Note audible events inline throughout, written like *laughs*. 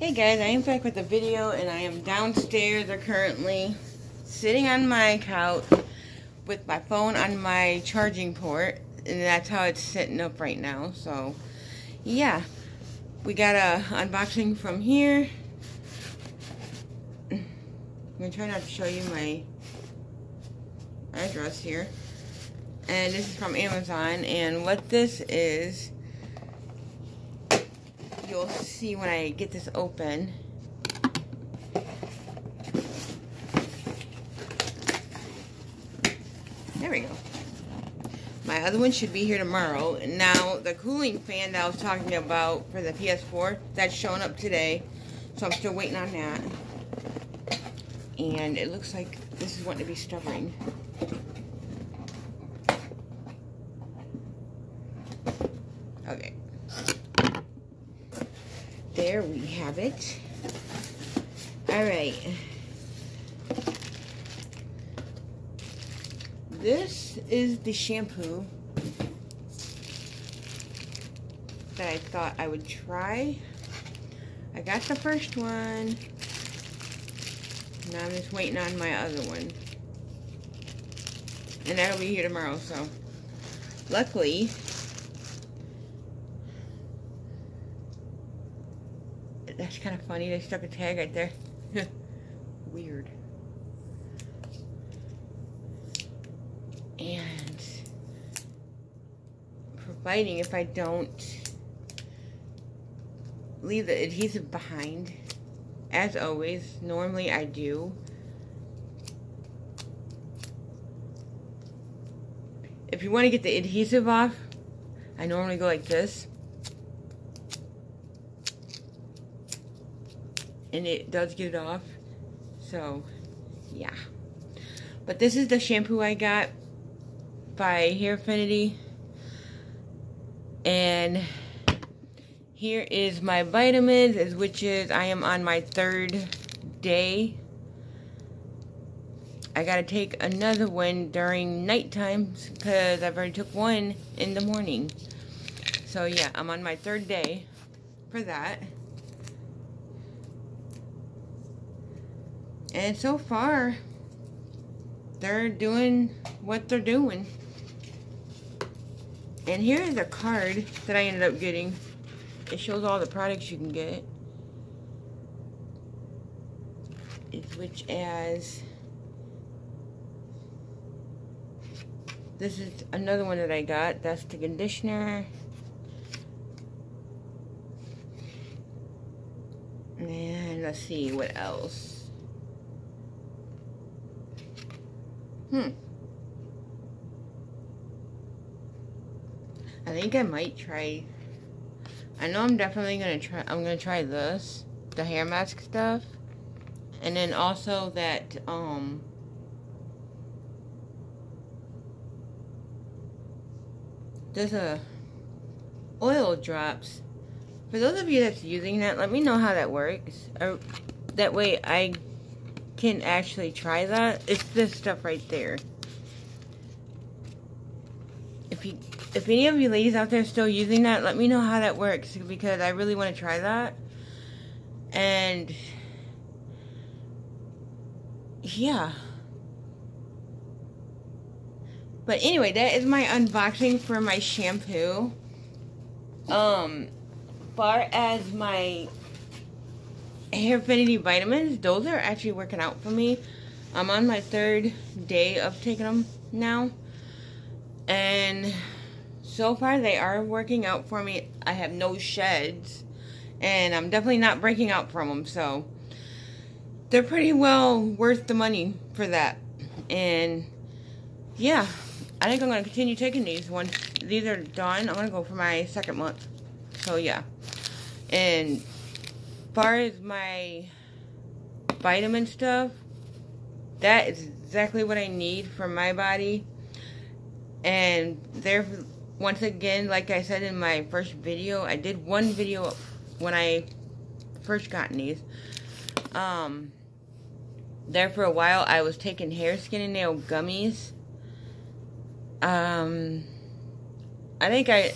Hey guys, I am back with a video and I am downstairs or currently sitting on my couch with my phone on my charging port and that's how it's sitting up right now. So yeah, we got a unboxing from here. I'm gonna try not to show you my address here. And this is from Amazon and what this is you'll see when I get this open. There we go. My other one should be here tomorrow. Now, the cooling fan that I was talking about for the PS4, that's showing up today. So I'm still waiting on that. And it looks like this is wanting to be stubborn. Okay there we have it. All right. This is the shampoo that I thought I would try. I got the first one. Now I'm just waiting on my other one. And that'll be here tomorrow, so. Luckily, that's kind of funny. They stuck a tag right there. *laughs* Weird. And providing if I don't leave the adhesive behind, as always, normally I do. If you want to get the adhesive off, I normally go like this. And it does get it off. So, yeah. But this is the shampoo I got by Hairfinity. And here is my vitamins, which is I am on my third day. I gotta take another one during night times because I've already took one in the morning. So yeah, I'm on my third day for that. And so far, they're doing what they're doing. And here is a card that I ended up getting. It shows all the products you can get. which as this is another one that I got. That's the conditioner. And let's see what else. Hmm. I think I might try. I know I'm definitely gonna try. I'm gonna try this, the hair mask stuff, and then also that um. There's a oil drops. For those of you that's using that, let me know how that works. Or that way I can actually try that, it's this stuff right there. If you, if any of you ladies out there still using that, let me know how that works because I really want to try that. And yeah. But anyway, that is my unboxing for my shampoo. Um, far as my Hairfinity vitamins, those are actually working out for me. I'm on my third day of taking them now. And so far they are working out for me. I have no sheds. And I'm definitely not breaking out from them. So they're pretty well worth the money for that. And yeah, I think I'm going to continue taking these. Once these are done, I'm going to go for my second month. So yeah. And far as my vitamin stuff, that is exactly what I need for my body. And there, once again, like I said in my first video, I did one video when I first got these. Um, there for a while, I was taking hair, skin, and nail gummies. Um, I think I,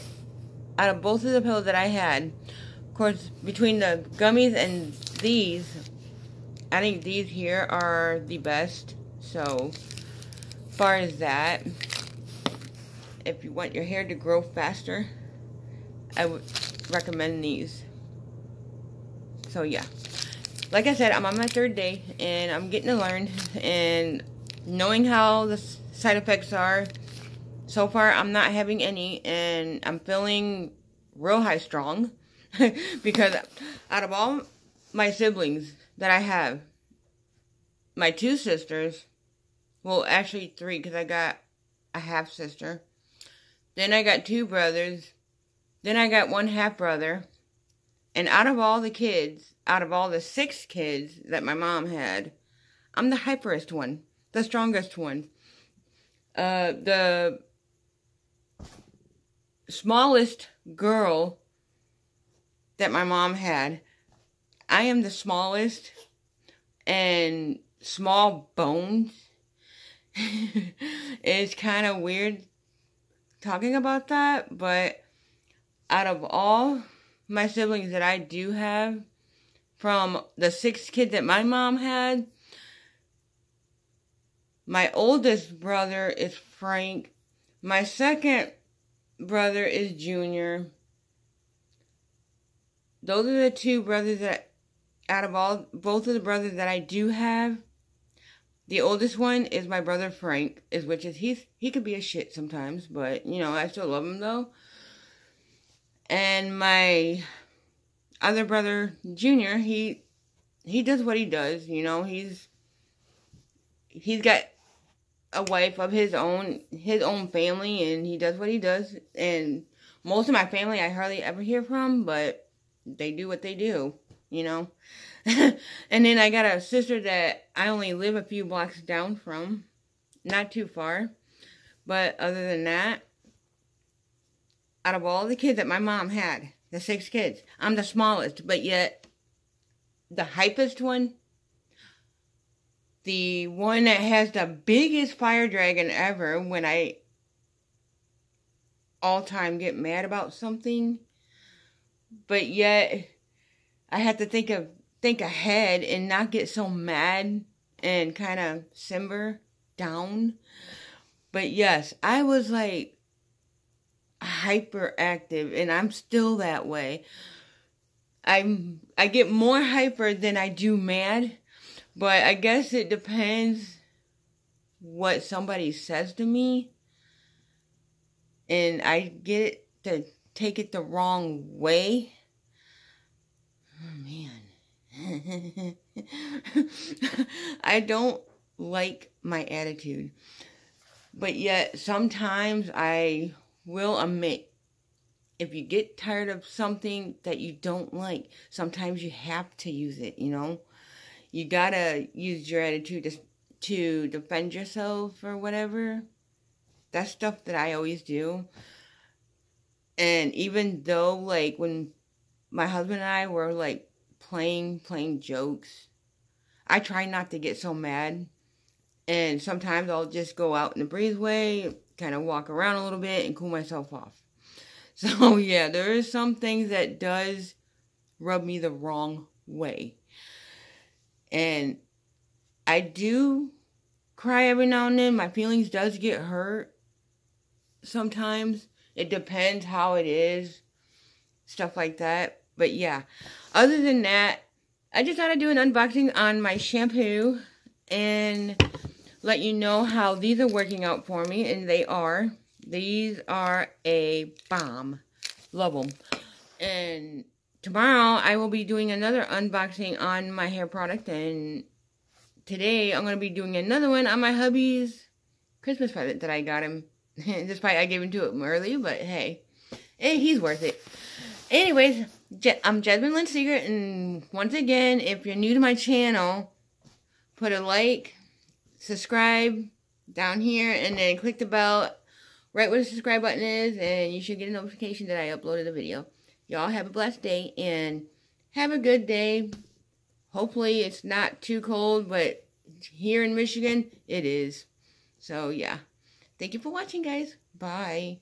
out of both of the pills that I had, Of course, between the gummies and these, I think these here are the best. So, far as that, if you want your hair to grow faster, I would recommend these. So, yeah. Like I said, I'm on my third day, and I'm getting to learn, and knowing how the side effects are, so far I'm not having any, and I'm feeling real high strong, *laughs* because out of all my siblings that I have, my two sisters, well, actually three, because I got a half sister. Then I got two brothers. Then I got one half brother. And out of all the kids, out of all the six kids that my mom had, I'm the hyperest one, the strongest one. Uh, the smallest girl that my mom had, I am the smallest and small bones. *laughs* it's kind of weird talking about that, but out of all my siblings that I do have, from the six kids that my mom had, my oldest brother is Frank. My second brother is Junior. Those are the two brothers that, out of all, both of the brothers that I do have, the oldest one is my brother Frank, is which is he's he could be a shit sometimes, but you know I still love him though. And my other brother Junior, he he does what he does. You know he's he's got a wife of his own, his own family, and he does what he does. And most of my family I hardly ever hear from, but they do what they do. You know. *laughs* and then I got a sister that I only live a few blocks down from. Not too far. But other than that, out of all the kids that my mom had, the six kids, I'm the smallest, but yet the hypest one, the one that has the biggest fire dragon ever when I all time get mad about something, but yet I have to think of think ahead and not get so mad and kind of simmer down. But yes, I was like hyperactive and I'm still that way. I'm I get more hyper than I do mad, but I guess it depends what somebody says to me. And I get to take it the wrong way. Oh man. *laughs* I don't like my attitude. But yet, sometimes I will admit if you get tired of something that you don't like, sometimes you have to use it, you know? You gotta use your attitude to, to defend yourself or whatever. That's stuff that I always do. And even though, like, when my husband and I were, like, playing, playing jokes. I try not to get so mad. And sometimes I'll just go out in the breezeway, kind of walk around a little bit and cool myself off. *laughs* So yeah, there is some things that does rub me the wrong way. And I do cry every now and then. My feelings does get hurt sometimes. It depends how it is. Stuff like that. But yeah, other than that, I just thought I'd do an unboxing on my shampoo and let you know how these are working out for me. And they are. These are a bomb. Love them. And tomorrow I will be doing another unboxing on my hair product. And today I'm going to be doing another one on my hubby's Christmas present that I got him. *laughs* Despite I gave him to him early, but hey, he's worth it. Anyways, I'm um, Jasmine Lynn Seegert, and once again, if you're new to my channel, put a like, subscribe down here, and then click the bell right where the subscribe button is, and you should get a notification that I uploaded a video. Y'all have a blessed day, and have a good day. Hopefully, it's not too cold, but here in Michigan, it is. So, yeah. Thank you for watching, guys. Bye.